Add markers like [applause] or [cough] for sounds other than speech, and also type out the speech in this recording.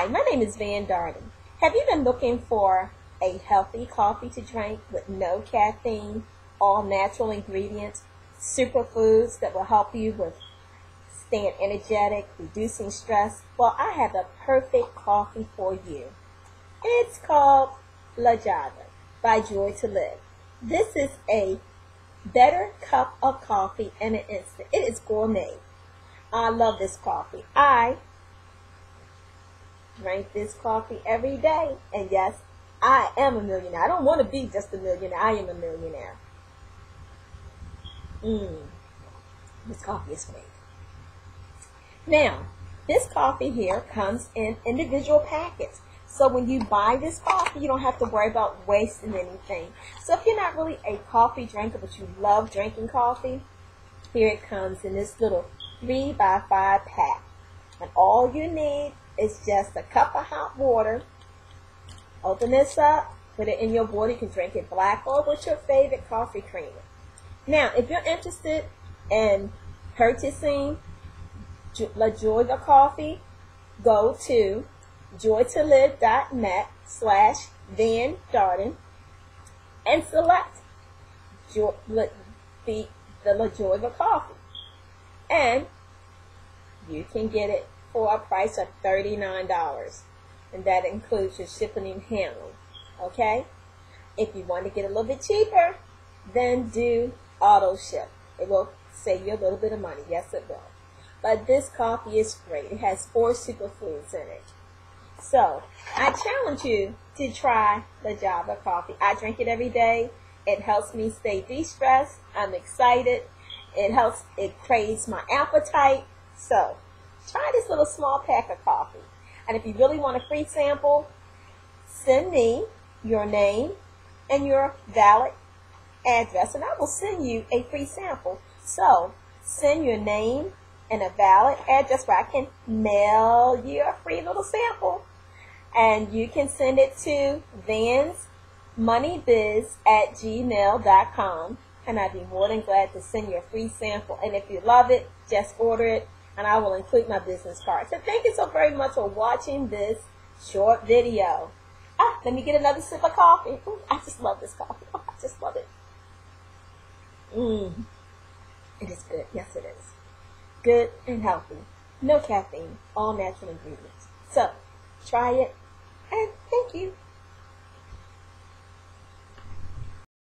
Hi, my name is Van Darden. Have you been looking for a healthy coffee to drink with no caffeine, all natural ingredients, superfoods that will help you with staying energetic, reducing stress? Well, I have the perfect coffee for you. It's called LeJoyva by Joy to Live. This is a better cup of coffee in an instant. It is gourmet. I love this coffee. I drink this coffee every day. And yes, I am a millionaire. I don't want to be just a millionaire. I am a millionaire. Mmm. This coffee is great. Now, this coffee here comes in individual packets. So when you buy this coffee, you don't have to worry about wasting anything. So if you're not really a coffee drinker, but you love drinking coffee, here it comes in this little 3 by 5 pack. And all you need is just a cup of hot water. Open this up, put it in your water. You can drink it black or with your favorite coffee creamer. Now, if you're interested in purchasing LeJoyva Coffee, go to joytolive.net slash Van Darden and select the, the, the LeJoyva Coffee. And you can get it for a price of $39. And that includes your shipping and handling. Okay? If you want to get a little bit cheaper, then do auto ship. It will save you a little bit of money. Yes, it will. But this coffee is great. It has four superfoods in it. So, I challenge you to try the Java coffee. I drink it every day. It helps me stay de-stressed. I'm excited. It helps, it craves my appetite. So, try this little small pack of coffee. And if you really want a free sample, send me your name and your valid address, and I will send you a free sample. So, send your name and a valid address where I can mail you a free little sample. And you can send it to vansmoneybiz at gmail.com. And I'd be more than glad to send you a free sample. And if you love it, just order it and I will include my business card. So thank you so very much for watching this short video. Ah, let me get another sip of coffee. Ooh, I just love this coffee. [laughs] I just love it. Mmm. It is good. Yes, it is. Good and healthy. No caffeine. All natural ingredients. So, try it. And thank you.